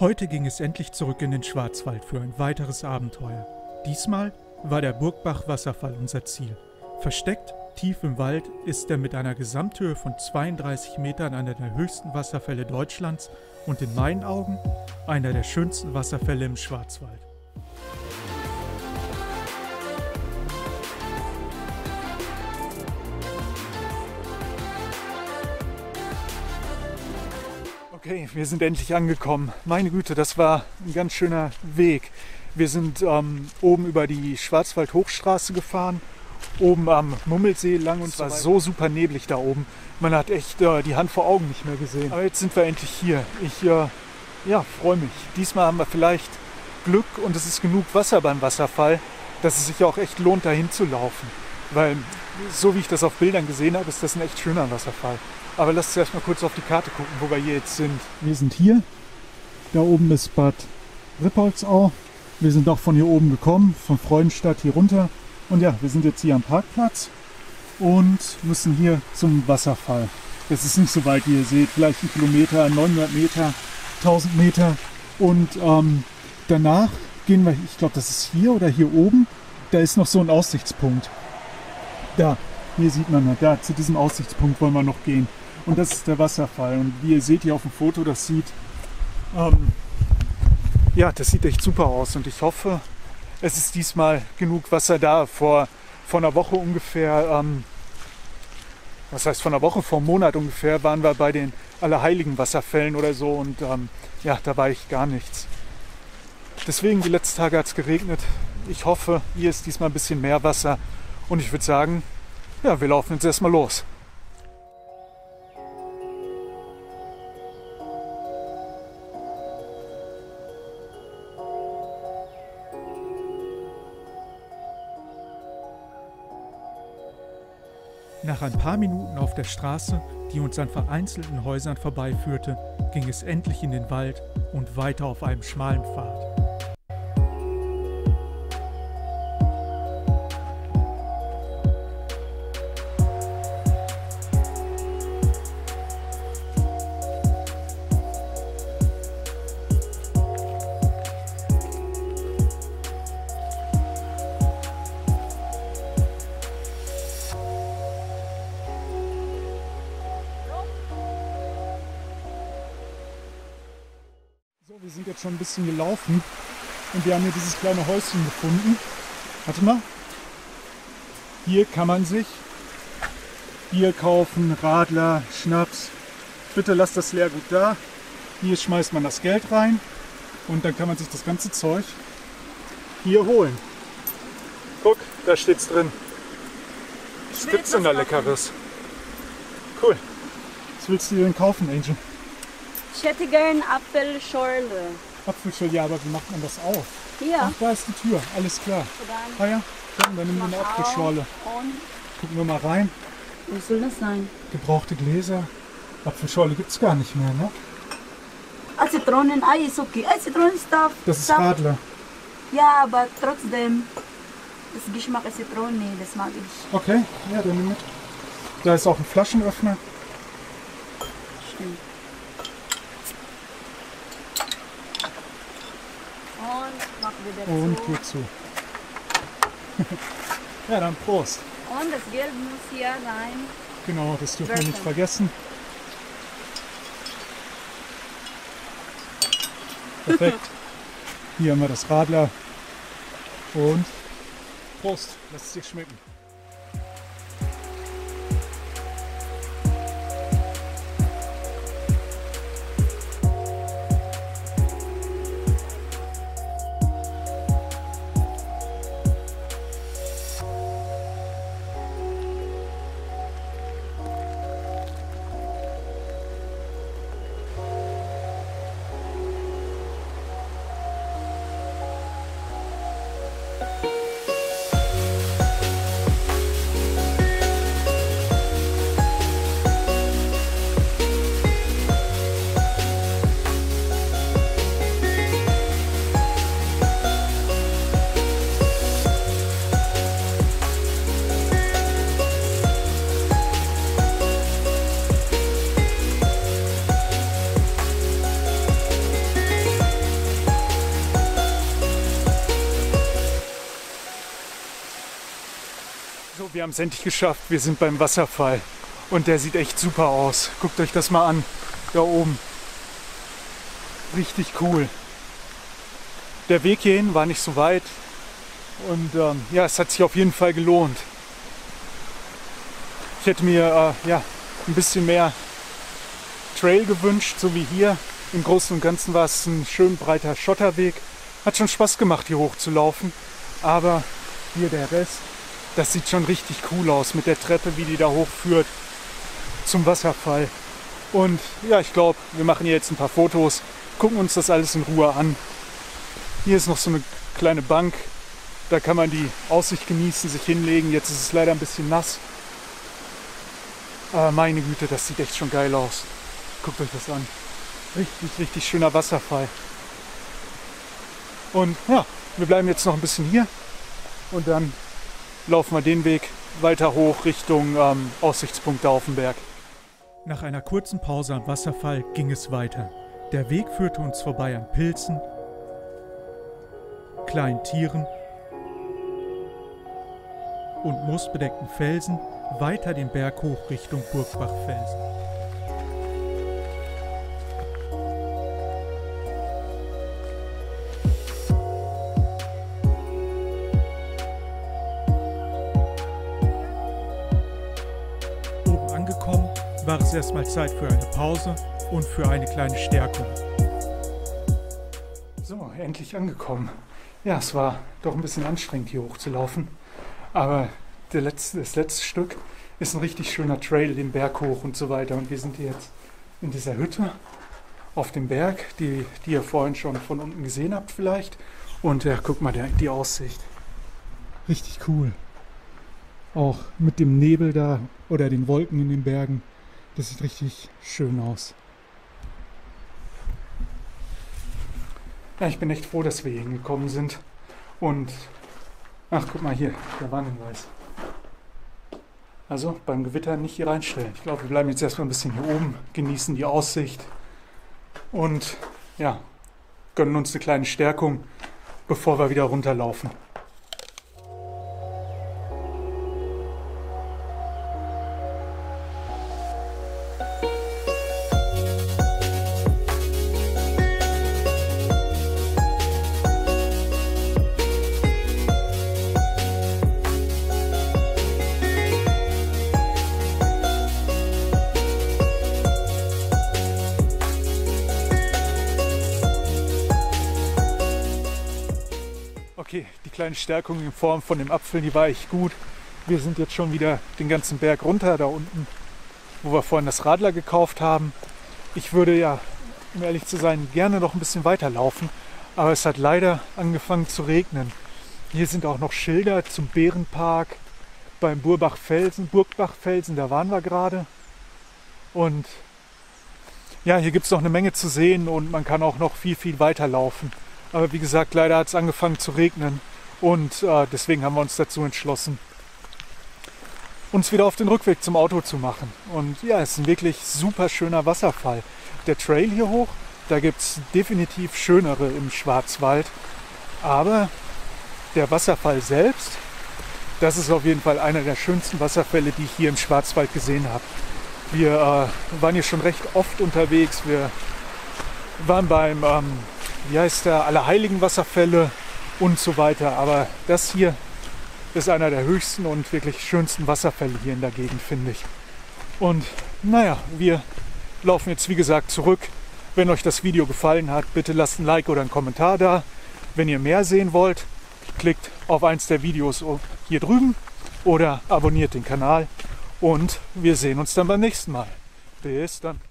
Heute ging es endlich zurück in den Schwarzwald für ein weiteres Abenteuer. Diesmal war der Burgbach-Wasserfall unser Ziel. Versteckt tief im Wald ist er mit einer Gesamthöhe von 32 Metern einer der höchsten Wasserfälle Deutschlands und in meinen Augen einer der schönsten Wasserfälle im Schwarzwald. Okay, wir sind endlich angekommen. Meine Güte, das war ein ganz schöner Weg. Wir sind ähm, oben über die Schwarzwald-Hochstraße gefahren, oben am Mummelsee lang und es war so super neblig da oben. Man hat echt äh, die Hand vor Augen nicht mehr gesehen. Aber jetzt sind wir endlich hier. Ich äh, ja, freue mich. Diesmal haben wir vielleicht Glück und es ist genug Wasser beim Wasserfall, dass es sich auch echt lohnt, dahin zu laufen. Weil so wie ich das auf Bildern gesehen habe, ist das ein echt schöner Wasserfall. Aber lasst uns erstmal kurz auf die Karte gucken, wo wir hier jetzt sind. Wir sind hier. Da oben ist Bad Rippoldsau. Wir sind auch von hier oben gekommen, von Freudenstadt hier runter. Und ja, wir sind jetzt hier am Parkplatz und müssen hier zum Wasserfall. Es ist nicht so weit, wie ihr seht, vielleicht ein Kilometer, 900 Meter, 1000 Meter. Und ähm, danach gehen wir, ich glaube, das ist hier oder hier oben, da ist noch so ein Aussichtspunkt. Da, hier sieht man, da zu diesem Aussichtspunkt wollen wir noch gehen. Und das ist der Wasserfall. Und wie ihr seht hier auf dem Foto, das sieht, ähm, ja, das sieht echt super aus. Und ich hoffe, es ist diesmal genug Wasser da. Vor, vor einer Woche ungefähr, ähm, was heißt vor einer Woche, vor einem Monat ungefähr, waren wir bei den Allerheiligen Wasserfällen oder so. Und ähm, ja, da war ich gar nichts. Deswegen, die letzten Tage hat es geregnet. Ich hoffe, hier ist diesmal ein bisschen mehr Wasser. Und ich würde sagen, ja, wir laufen jetzt erstmal los. Nach ein paar Minuten auf der Straße, die uns an vereinzelten Häusern vorbeiführte, ging es endlich in den Wald und weiter auf einem schmalen Pfad. Wir sind jetzt schon ein bisschen gelaufen und wir haben hier dieses kleine Häuschen gefunden. Warte mal. Hier kann man sich Bier kaufen, Radler, Schnaps. Bitte lasst das Leergut da. Hier schmeißt man das Geld rein und dann kann man sich das ganze Zeug hier holen. Guck, da steht's drin. Was gibt's denn da Leckeres? Cool. Was willst du dir denn kaufen, Angel? Ich hätte gern Apfelschorle. Apfelschorle, ja, aber wie macht man das auf? Hier. Ach, da ist die Tür, alles klar. Dann Ah ja, dann nehmen wir eine Apfelschorle. Gucken wir mal rein. was soll das sein? Gebrauchte Gläser. Apfelschorle gibt's gar nicht mehr, ne? Ah, Zitronen, ah, ist okay. Ah, Zitronensaft. Das ist. Radler. Ja, aber trotzdem, das Geschmack ist Zitrone, das mag ich. Okay, ja, dann nimm mit. Da ist auch ein Flaschenöffner. Stimmt. Und Und zu. Ja, dann Prost. Und das Geld muss hier rein. Genau, das dürfen wir nicht vergessen. Perfekt. Hier haben wir das Radler. Und Prost, lass es dir schmecken. Wir haben es endlich geschafft. Wir sind beim Wasserfall. Und der sieht echt super aus. Guckt euch das mal an. Da oben. Richtig cool. Der Weg hierhin war nicht so weit. Und ähm, ja, es hat sich auf jeden Fall gelohnt. Ich hätte mir äh, ja, ein bisschen mehr Trail gewünscht, so wie hier. Im Großen und Ganzen war es ein schön breiter Schotterweg. Hat schon Spaß gemacht, hier hoch zu laufen. Aber hier der Rest, das sieht schon richtig cool aus mit der Treppe, wie die da hochführt zum Wasserfall. Und ja, ich glaube, wir machen hier jetzt ein paar Fotos, gucken uns das alles in Ruhe an. Hier ist noch so eine kleine Bank, da kann man die Aussicht genießen, sich hinlegen. Jetzt ist es leider ein bisschen nass. Aber meine Güte, das sieht echt schon geil aus. Guckt euch das an. Richtig, richtig schöner Wasserfall. Und ja, wir bleiben jetzt noch ein bisschen hier und dann laufen wir den Weg weiter hoch Richtung ähm, Aussichtspunkt auf den Berg. Nach einer kurzen Pause am Wasserfall ging es weiter. Der Weg führte uns vorbei an Pilzen, kleinen Tieren und moosbedeckten Felsen weiter den Berg hoch Richtung Burgbachfelsen. War es erstmal Zeit für eine Pause und für eine kleine Stärkung. So, endlich angekommen. Ja, es war doch ein bisschen anstrengend hier hochzulaufen, aber der letzte, das letzte Stück ist ein richtig schöner Trail, den Berg hoch und so weiter. Und wir sind jetzt in dieser Hütte auf dem Berg, die, die ihr vorhin schon von unten gesehen habt vielleicht. Und ja, guck mal, der, die Aussicht. Richtig cool. Auch mit dem Nebel da oder den Wolken in den Bergen. Das sieht richtig schön aus. Ja, ich bin echt froh, dass wir hier hingekommen sind. Und ach, guck mal hier, der Warnhinweis. Also beim Gewitter nicht hier reinstellen. Ich glaube, wir bleiben jetzt erstmal ein bisschen hier oben, genießen die Aussicht und ja, gönnen uns eine kleine Stärkung, bevor wir wieder runterlaufen. Okay, die kleine Stärkung in Form von dem Apfel, die war echt gut. Wir sind jetzt schon wieder den ganzen Berg runter, da unten, wo wir vorhin das Radler gekauft haben. Ich würde ja, um ehrlich zu sein, gerne noch ein bisschen weiterlaufen, aber es hat leider angefangen zu regnen. Hier sind auch noch Schilder zum Bärenpark beim Burbachfelsen, Burgbachfelsen, da waren wir gerade. Und ja, hier gibt es noch eine Menge zu sehen und man kann auch noch viel, viel weiterlaufen. Aber wie gesagt, leider hat es angefangen zu regnen und äh, deswegen haben wir uns dazu entschlossen, uns wieder auf den Rückweg zum Auto zu machen. Und ja, es ist ein wirklich super schöner Wasserfall. Der Trail hier hoch, da gibt es definitiv schönere im Schwarzwald. Aber der Wasserfall selbst, das ist auf jeden Fall einer der schönsten Wasserfälle, die ich hier im Schwarzwald gesehen habe. Wir äh, waren hier schon recht oft unterwegs. Wir waren beim ähm, wie heißt der, Allerheiligen Wasserfälle und so weiter. Aber das hier ist einer der höchsten und wirklich schönsten Wasserfälle hier in der Gegend, finde ich. Und naja, wir laufen jetzt wie gesagt zurück. Wenn euch das Video gefallen hat, bitte lasst ein Like oder einen Kommentar da. Wenn ihr mehr sehen wollt, klickt auf eins der Videos hier drüben oder abonniert den Kanal. Und wir sehen uns dann beim nächsten Mal. Bis dann.